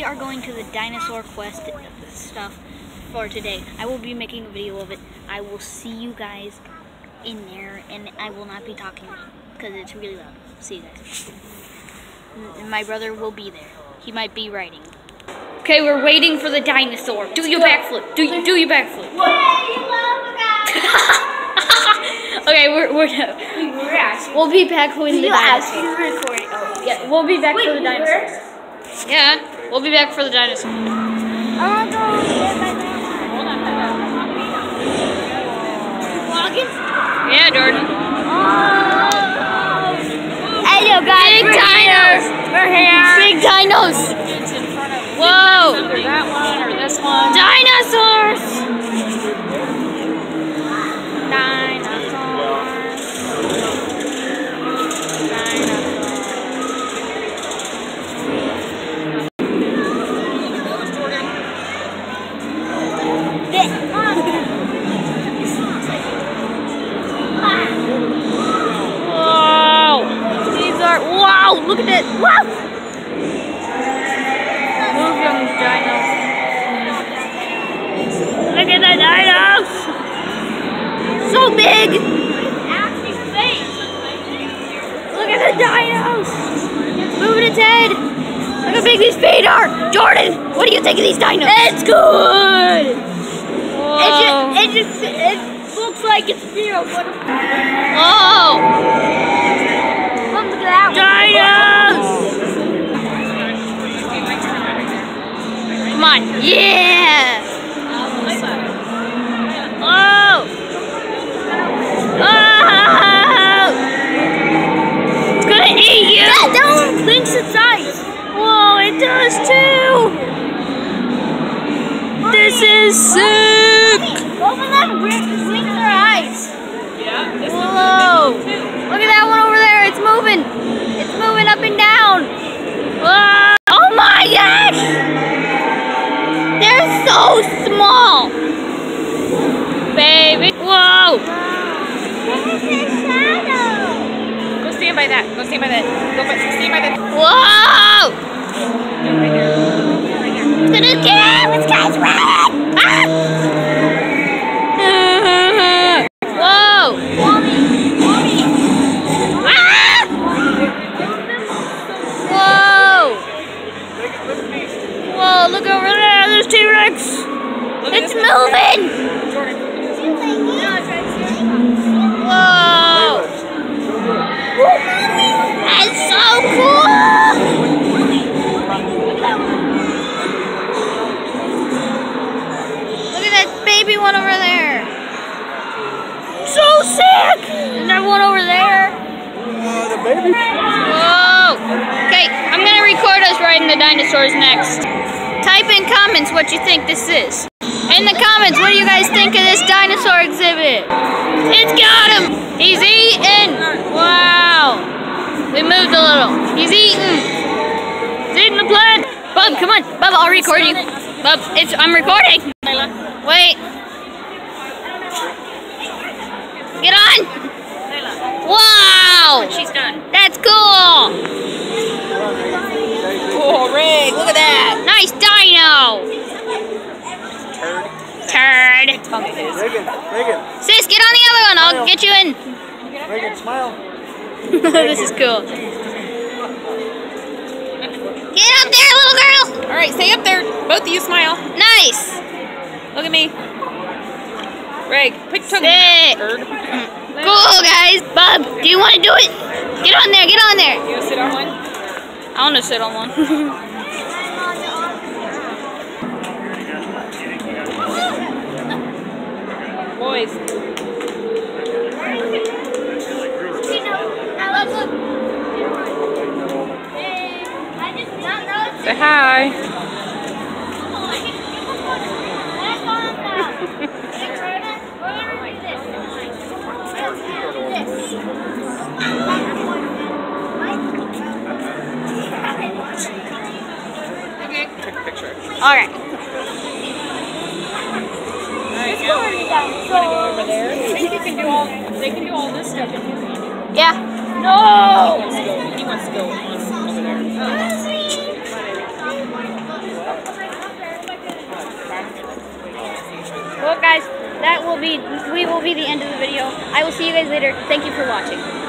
we are going to the dinosaur quest stuff for today. I will be making a video of it. I will see you guys in there, and I will not be talking because it's really loud. See you guys. And my brother will be there. He might be writing. Okay, we're waiting for the dinosaur. Do your backflip. Do you do your backflip. okay, we're we're We're asking. we'll be back when the dinosaur. Recording. Oh, Yeah, we'll be back Wait, for the dinosaur. Yeah, we'll be back for the dinosaur. I want to go get my Walking. Yeah, Jordan. Hello, guys. Big we're dinos. We're here. Big dinos. Whoa. that one or this one. Dinosaurs. Look at that. Wow. Move young dinos. Look at the dinos. So big. Look at the dinos. Moving its head. Look how big these feet are. Jordan, what do you think of these dinos? It's good. It just, it just, it looks like it's real. Oh, Come on, yeah. Oh. Oh. It's gonna eat you. That, one blinks its eyes. Whoa, it does too. This is sick. Both of them stand by that. Go by that. Go by. Whoa. Get him. This guy's running. Ah. Whoa. Ah! Whoa! Whoa, look over there, there's T-Rex! It's moving! So sick! And that one over there. Uh, the baby. Whoa! Okay, I'm gonna record us riding the dinosaurs next. Type in comments what you think this is. In the comments, what do you guys think of this dinosaur exhibit? It's got him! He's eating! Wow! We moved a little. He's eating! He's eating the plant! Bub, come on! Bub, I'll record you. Bub, it's I'm recording! Wait. Get on! Oh, wow! She's done. That's cool! Oh, Rig, look at that. Nice dino! Turd. Reagan, Reagan, Sis, get on the other one. I'll get you in. Reagan, smile. this is cool. Get up there, little girl! All right, stay up there. Both of you smile. Nice! Look at me. Rig, put your tongue Sick. in your mouth, bird. Cool, guys. Bub, do you want to do it? Get on there, get on there. You want to sit on one? I want to sit on one. Boys. Say hi. All right. There's more to. So over can do all. They can do all this stuff in here. Yeah. No. Oh. Oh. Well, guys, that will be we will be the end of the video. I will see you guys later. Thank you for watching.